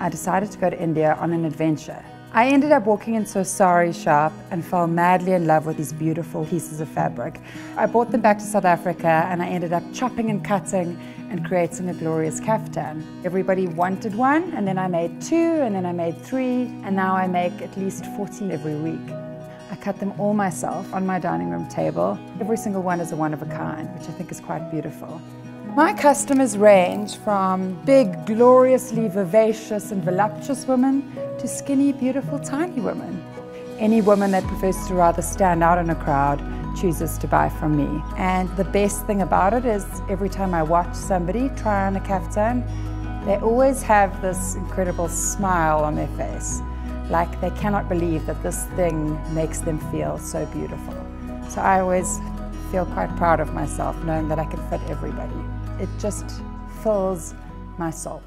I decided to go to India on an adventure. I ended up walking into a sari shop and fell madly in love with these beautiful pieces of fabric. I brought them back to South Africa and I ended up chopping and cutting and creating a glorious kaftan. Everybody wanted one and then I made two and then I made three and now I make at least 40 every week. I cut them all myself on my dining room table. Every single one is a one of a kind, which I think is quite beautiful. My customers range from big, gloriously vivacious and voluptuous women to skinny, beautiful, tiny women. Any woman that prefers to rather stand out in a crowd chooses to buy from me. And the best thing about it is every time I watch somebody try on a kaftan, they always have this incredible smile on their face, like they cannot believe that this thing makes them feel so beautiful. So I always feel quite proud of myself knowing that I can fit everybody. It just fills my soul.